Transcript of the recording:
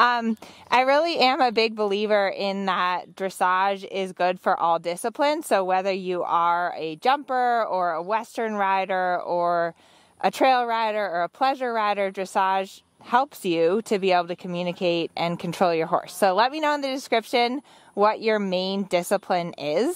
Um, I really am a big believer in that dressage is good for all disciplines. So whether you are a jumper or a Western rider or a trail rider or a pleasure rider, dressage helps you to be able to communicate and control your horse. So let me know in the description what your main discipline is.